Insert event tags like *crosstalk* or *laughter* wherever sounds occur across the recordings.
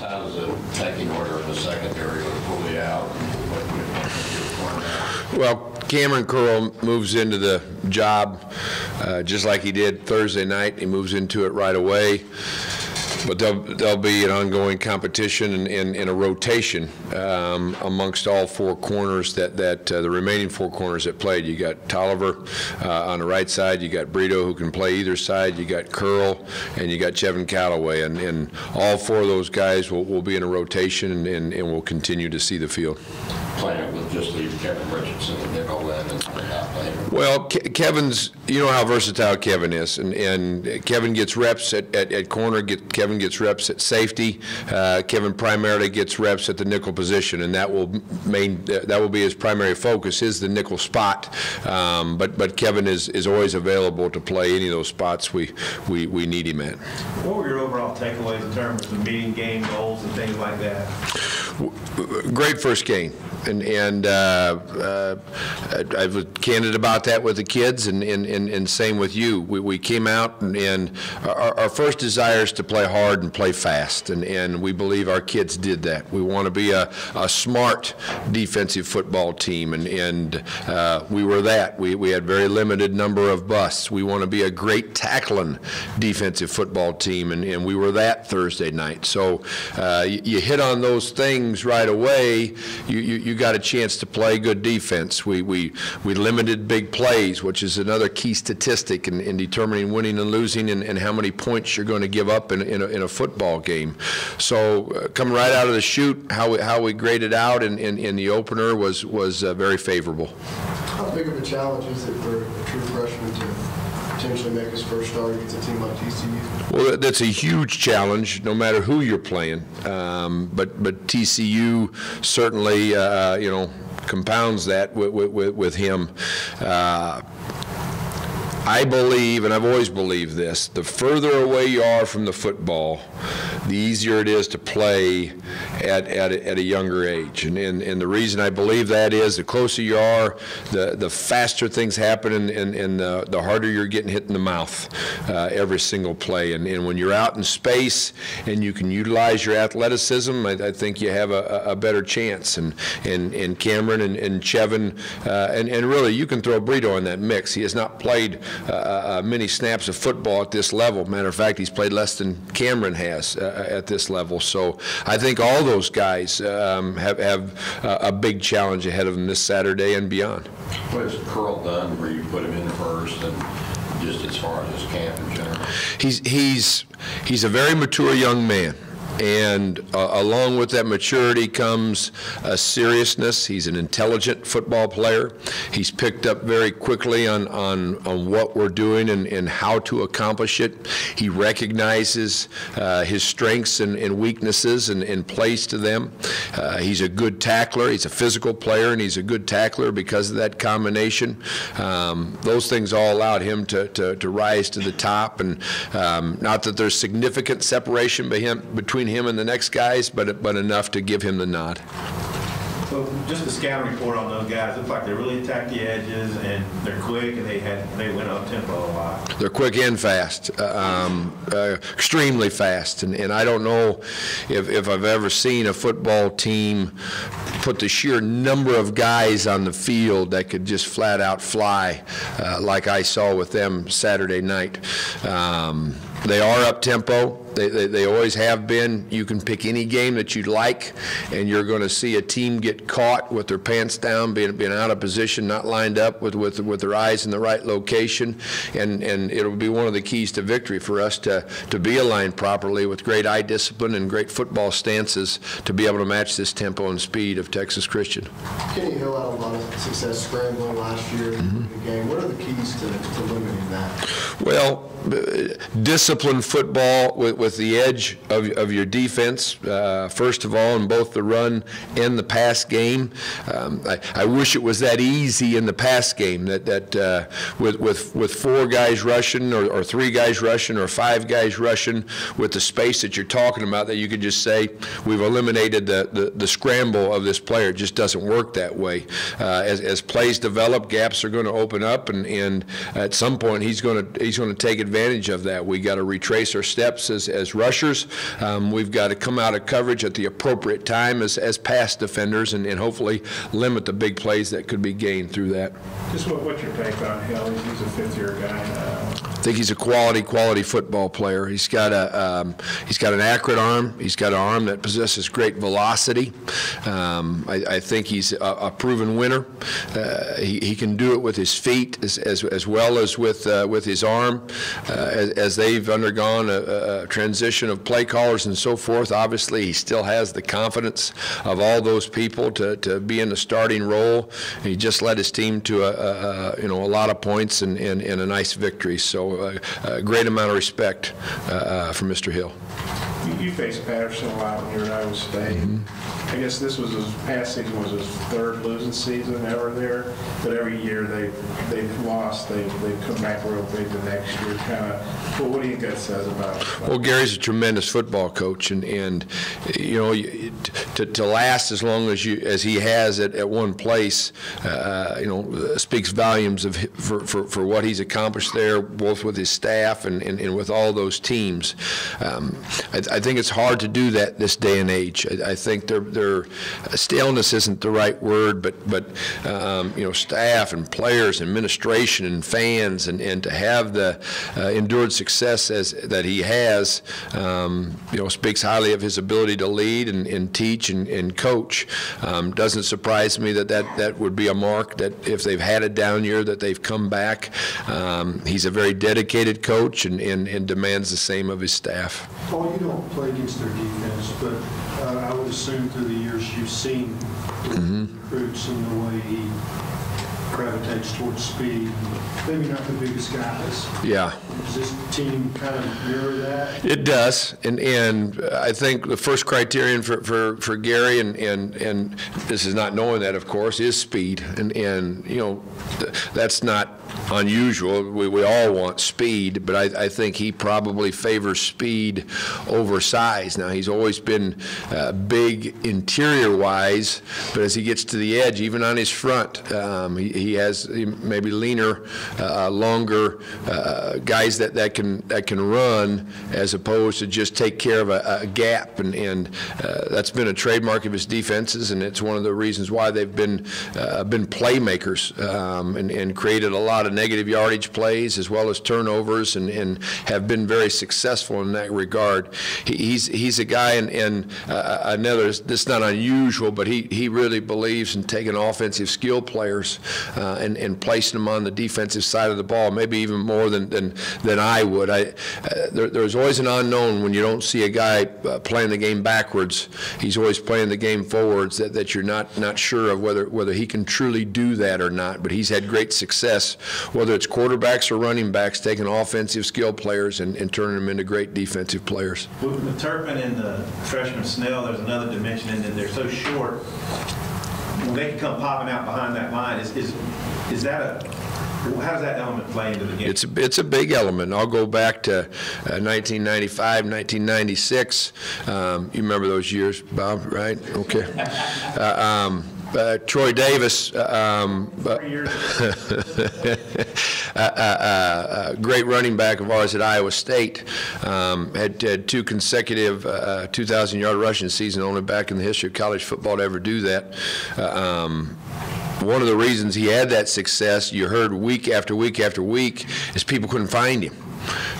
how does the pecking order in the secondary go fully out? Would? Well, Kamren Curl moves into the job uh, just like he did Thursday night. He moves into it right away. But there'll, there'll be an ongoing competition and, and, and a rotation um, amongst all four corners that, that uh, the remaining four corners that played. You got Toliver uh, on the right side, you got Brito who can play either side, you got Curl, and you got Chevin Calloway. And, and all four of those guys will, will be in a rotation and, and, and will continue to see the field. Plan with just leave Kevin Richardson and nickel in and and not play him? Well, Ke- Kevin's, you know how versatile Kevin is, and, and Kevin gets reps at, at, at corner, get, Kevin gets reps at safety. Uh, Kevin primarily gets reps at the nickel position, and that will main, that will be his primary focus, is the nickel spot. Um, but, but Kevin is, is always available to play any of those spots we, we, we need him at. What were your overall takeaways in terms of meeting game goals and things like that? Great first game, and, and uh, uh, I I was candid about that with the kids, and, and, and and same with you. We, we came out, and, and our, our first desire is to play hard and play fast, and, and we believe our kids did that. We want to be a, a smart defensive football team, and, and uh, we were that. We, we had very limited number of busts. We want to be a great tackling defensive football team, and, and we were that Thursday night. So uh, you, you hit on those things right away, you, you, you got a chance to play good defense. We, we, we limited big plays, which is another key statistic in, in determining winning and losing and, and how many points you're going to give up in, in, a, in a football game. So uh, coming right out of the chute, how we, how we graded out in, in, in the opener was, was uh, very favorable. How big of a challenge is it for a true freshman to potentially make his first start against a team like TCU? Well, that's a huge challenge, no matter who you're playing. Um, But, but TCU certainly, uh, you know, compounds that with, with, with him. Uh, I believe, and I've always believed this, the further away you are from the football, the easier it is to play at, at, a- at a younger age. And, and, and the reason I believe that is the closer you are, the, the faster things happen and, and, and the, the harder you're getting hit in the mouth uh, every single play. And, and when you're out in space and you can utilize your athleticism, I, I think you have a, a better chance. And, and, and Kamren and, and Chevin, uh, and, and really, you can throw Brito in that mix. He has not played uh, uh, many snaps of football at this level. Matter of fact, he's played less than Kamren has uh, at this level. So I think all those guys um, have, have uh, a big challenge ahead of them this Saturday and beyond. What has Curl done where you put him in first and just as far as his camp in general? He's, he's, he's a very mature young man. And uh, along with that maturity comes a seriousness. He's an intelligent football player. He's picked up very quickly on, on, on what we're doing and, and how to accomplish it. He recognizes uh, his strengths and, and weaknesses and, and plays to them. Uh, he's a good tackler. He's a physical player, and he's a good tackler because of that combination. Um, those things all allowed him to, to, to rise to the top. And um, not that there's significant separation between him and the next guys, but, but enough to give him the nod. So just the scouting report on those guys, looks like they really attack the edges and they're quick and they had, they went up tempo a lot. They're quick and fast, uh, um, uh, extremely fast. And, and I don't know if, if I've ever seen a football team put the sheer number of guys on the field that could just flat out fly uh, like I saw with them Saturday night. Um, they are up tempo. They, they, they always have been. You can pick any game that you like, and you're going to see a team get caught with their pants down, being, being out of position, not lined up with, with, with their eyes in the right location. And, and it'll be one of the keys to victory for us to, to be aligned properly with great eye discipline and great football stances to be able to match this tempo and speed of Texas Christian. Kenny Hill had a lot of success scrambling last year in mm-hmm. the game. What are the keys to, to limiting that? Well, disciplined football with, with the edge of, of your defense, uh, first of all, in both the run and the pass game. Um, I, I wish it was that easy in the pass game, that, that uh, with, with, with four guys rushing, or, or three guys rushing, or five guys rushing, with the space that you're talking about, that you could just say, we've eliminated the, the, the scramble of this player. It just doesn't work that way. Uh, as, as plays develop, gaps are going to open up, and, and at some point, he's going to, he's going to take advantage of that. We got to retrace our steps as, as rushers. Um, We've got to come out of coverage at the appropriate time as, as pass defenders and, and hopefully limit the big plays that could be gained through that. Just what, what's your take on Hill? He's a fifth-year guy now. I think he's a quality, quality football player. He's got a, um, he's got an accurate arm. He's got an arm that possesses great velocity. Um, I, I think he's a, a proven winner. Uh, he, he can do it with his feet as, as, as well as with uh, with his arm. Uh, as, as they've undergone a, a transition of play callers and so forth, obviously he still has the confidence of all those people to, to be in the starting role. He just led his team to a, a, you know a lot of points and, and, and a nice victory. So uh, a great amount of respect uh, uh, for Mr. Hill. You- faced Patterson a lot when you were at Iowa State. I guess this was his, past season was his third losing season ever there, but every year they, they've lost, they, they've come back real big the next year, kind of. Well, what do you think that says about? Well, Gary's a tremendous football coach, and, and you know, to, to last as long as you, as he has at, at one place, uh, you know, speaks volumes of, for, for, for what he's accomplished there, both with his staff and, and, and with all those teams. Um, I, I think it's hard to do that this day and age. I, I think their, their staleness isn't the right word, but, but, um, you know, staff and players, and administration and fans, and, and to have the uh, endured success as, that he has, um, you know, speaks highly of his ability to lead and, and teach and, and coach. Um, Doesn't surprise me that, that that would be a mark that if they've had a down year, that they've come back. Um, He's a very dedicated coach and, and, and demands the same of his staff. Paul, you don't play against their defense, but uh, I would assume through the years you've seen the recruits and the way he gravitates towards speed. Maybe not the biggest guys. Yeah. Does this team kind of mirror that? It does, and, and I think the first criterion for, for, for Gary, and, and, and this is not knowing that, of course, is speed, and, and, you know, that's not unusual, we, we all want speed, but I, I think he probably favors speed over size. Now, he's always been uh, big interior-wise, but as he gets to the edge, even on his front, um, he, he has maybe leaner, uh, longer uh, guys that, that can that can run as opposed to just take care of a, a gap, and, and uh, that's been a trademark of his defenses, and it's one of the reasons why they've been uh, been playmakers um, and, and created a lot of negative yardage plays as well as turnovers, and, and have been very successful in that regard. He, he's he's a guy, and, and uh, another this not unusual, but he he really believes in taking offensive skill players uh, and and placing them on the defensive side of the ball, maybe even more than than, than I would. I, uh, there, there's always an unknown when you don't see a guy uh, playing the game backwards. He's always playing the game forwards that, that you're not not sure of whether whether he can truly do that or not. But he's had great success, whether it's quarterbacks or running backs, taking offensive skill players and, and turning them into great defensive players. With Turpin and the freshman Snell, there's another dimension in that they're so short. They can come popping out behind that line, is, is, is that a, how does that element play into the game? It's, it's a big element. I'll go back to uh, 1995, 1996. Um, You remember those years, Bob, right? Okay. *laughs* Uh, um, uh, Troy Davis, uh, um, *laughs* uh, uh, great running back of ours at Iowa State, um, had had two consecutive 2,000-yard rushing season, only back in the history of college football to ever do that. Um, one of the reasons he had that success, you heard week after week after week, is people couldn't find him.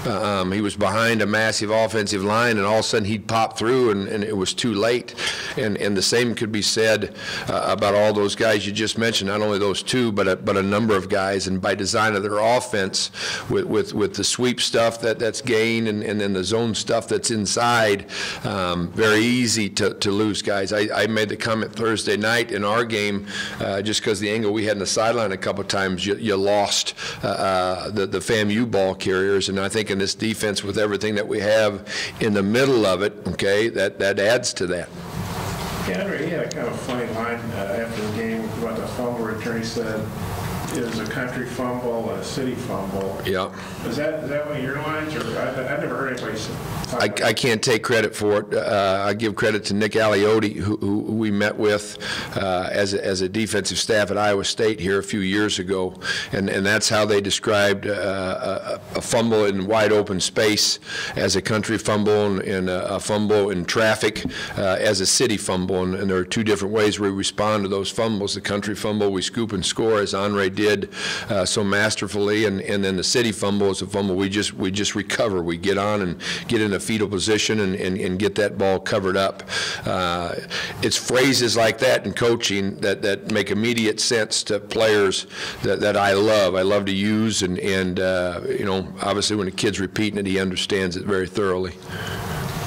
Uh, Um, he was behind a massive offensive line, and all of a sudden he'd pop through, and, and it was too late. And, and the same could be said uh, about all those guys you just mentioned, not only those two, but a, but a number of guys. And by design of their offense, with, with, with the sweep stuff that, that's gained and, and then the zone stuff that's inside, um, very easy to, to lose guys. I, I made the comment Thursday night in our game, uh, just because the angle we had in the sideline a couple times, you, you lost uh, uh, the, the FAMU ball carriers. And I think in this defense, with everything that we have in the middle of it, okay, that, that adds to that. yeah, Andre, he had a kind of funny line uh, after the game about the fumble return. He said, is a country fumble, a city fumble. Yeah. Is that, is that one of your lines, or, I, I've never heard anybody say. I, I can't take credit for it. Uh, I give credit to Nick Aliotti, who, who we met with uh, as, a, as a defensive staff at Iowa State here a few years ago, and, and that's how they described uh, a, a fumble in wide open space as a country fumble and, and a, a fumble in traffic uh, as a city fumble, and, and there are two different ways we respond to those fumbles. The country fumble, we scoop and score, as Andre did uh, so masterfully, and, and then the city fumble is a fumble we just we just recover. We get on and get in a fetal position and, and, and get that ball covered up. Uh, it's phrases like that in coaching that, that make immediate sense to players that, that I love. I love to use, and, and uh, you know, obviously when a kid's repeating it, he understands it very thoroughly.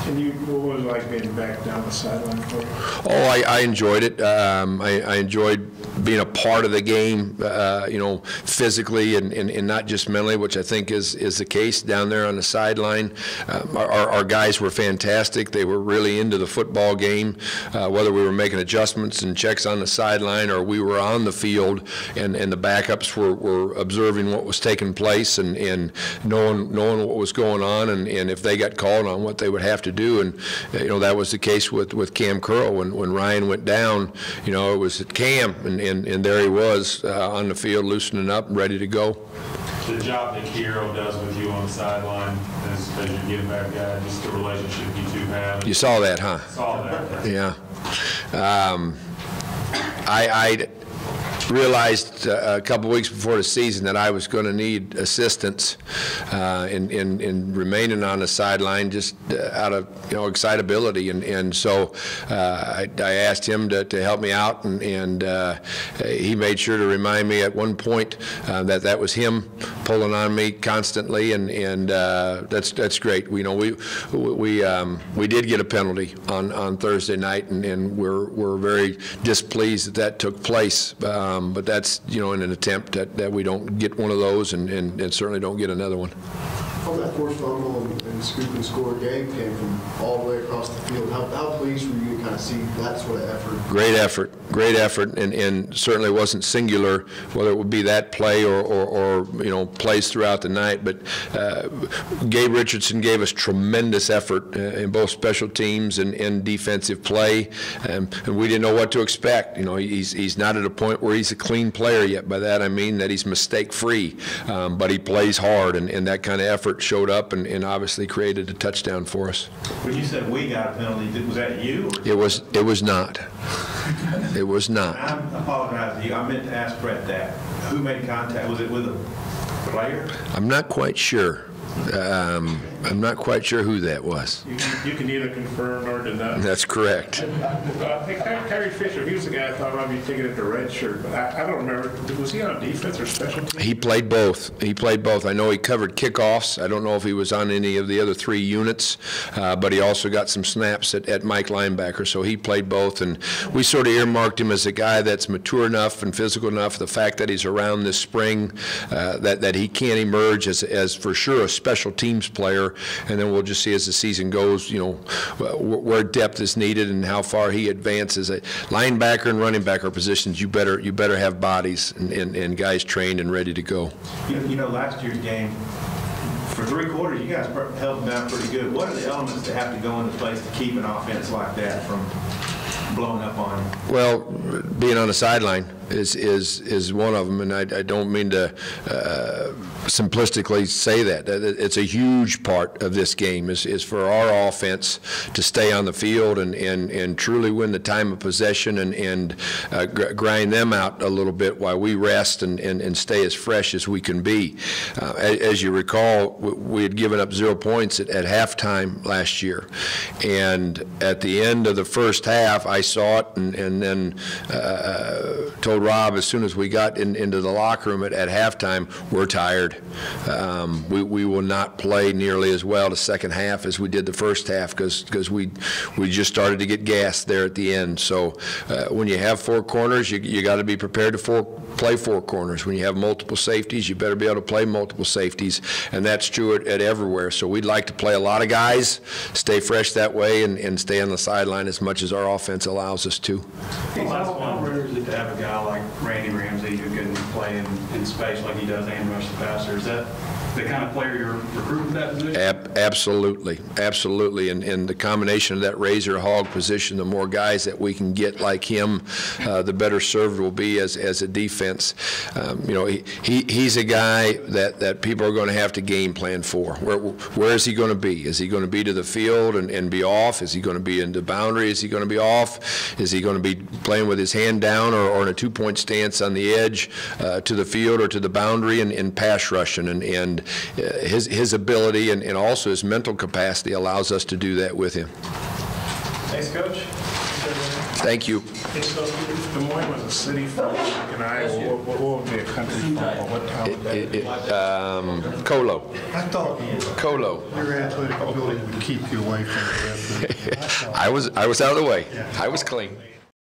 And you, what was it like being back down the sideline for? Oh, I, I enjoyed it. Um, I, I enjoyed being a part of the game, uh, you know, physically and, and, and not just mentally, which I think is, is the case down there on the sideline. Um, our, our- guys were fantastic. They were really into the football game, uh, whether we were making adjustments and checks on the sideline or we were on the field and, and the backups were, were observing what was taking place and, and knowing, knowing what was going on and, and if they got called on what they would have to do. And, uh, you know, that was the case with, with Cam Curl. When, when Ryan went down, you know, it was Cam, and, and, and there he was uh, on the field loosening up and ready to go. the job that Kiero does with you on the sideline as, as your give back guy, just the relationship you two have. You saw that, huh? Saw that. Yeah. Um, I, I realized uh, a couple weeks before the season that I was going to need assistance uh, in, in, in remaining on the sideline just uh, out of, you know, excitability. And, and so uh, I, I asked him to, to help me out, and, and uh, he made sure to remind me at one point that that was him pulling on me constantly, and, and that's, that's great. We, you know, we, we, um, we did get a penalty on, on Thursday night, and, and we're, we're very displeased that that took place. Um, But that's, you know, in an attempt that, that we don't get one of those and, and and certainly don't get another one. On that fumble and and scoop and score, Gabe came from all the way across the field. How, how pleased were you to kind of see that sort of effort? Great effort, great effort, and, and certainly wasn't singular, whether it would be that play or, or, or, you know, plays throughout the night, but uh, Gabe Richardson gave us tremendous effort uh, in both special teams and, and defensive play, um, and we didn't know what to expect. You know, he's, he's not at a point where he's a clean player yet. By that, I mean that he's mistake-free, um, but he plays hard, and, and that kind of effort showed up and, and obviously created a touchdown for us. When you said we got a penalty, was that you? It was, it was not. It was not. I apologize to you, I meant to ask Bret that. Who made contact? Was it with a player? I'm not quite sure. Um, I'm not quite sure who that was. You can- you can either confirm or deny. That's correct. Uh, hey, Terry Terry Fisher, he was the guy I thought might be taking it to red shirt, but I, I don't remember, was he on defense or special teams? He played both. He played both. I know he covered kickoffs. I don't know if he was on any of the other three units, uh, but he also got some snaps at, at Mike linebacker, so he played both. And we sort of earmarked him as a guy that's mature enough and physical enough, the fact that he's around this spring, uh, that, that he can emerge as, as for sure a special teams player. And then we'll just see as the season goes, you know, where depth is needed and how far he advances. Linebacker and running back are positions you better, you better have bodies and, and, and guys trained and ready to go. You know, you know, last year's game, for three quarters, you guys held them down pretty good. What are the elements that have to go into place to keep an offense like that from blowing up on you? Well, being on the sideline is, is, is one of them, and I, I don't mean to uh, simplistically say that. It's a huge part of this game, is, is for our offense to stay on the field and, and, and truly win the time of possession and, and uh, gr- grind them out a little bit while we rest and, and, and stay as fresh as we can be. Uh, As you recall, we had given up zero points at, at halftime last year, and at the end of the first half, I saw it and, and then uh, told Rob as soon as we got in, into the locker room at, at halftime, we're tired. Um, we, we will not play nearly as well the second half as we did the first half because we we just started to get gassed there at the end. So uh, when you have four corners, you, you got to be prepared to four, play four corners. When you have multiple safeties, you better be able to play multiple safeties, and that's true at, at everywhere. So we'd like to play a lot of guys, stay fresh that way, and, and stay on the sideline as much as our offense allows us to. How rare is to have a guy like Randy Ramsey who can play in, in space like he does and rush the passer. Is that the kind of player you're recruiting for that position? Ab- Absolutely, absolutely. And, and the combination of that razor hog position, the more guys that we can get like him, uh, the better served we'll be as, as a defense. Um, You know, he, he- he's a guy that, that people are going to have to game plan for. Where, where is he going to be? Is he going to be to the field and, and be off? Is he going to be in the boundary? Is he going to be off? Is he going to be playing with his hand down or, or in a two-point stance on the edge uh, to the field or to the boundary and, and pass rushing? And, and uh, his, his ability and, and also his mental capacity allows us to do that with him. Thanks, Coach. Thank you. Hey, so if Des Moines was a city for in Iowa, what, what would be a country football? What town would that It- be? it, um, Colo, I thought Colo. your athletic ability would keep you away from the referee. *laughs* I was, I was out of the way. I was clean.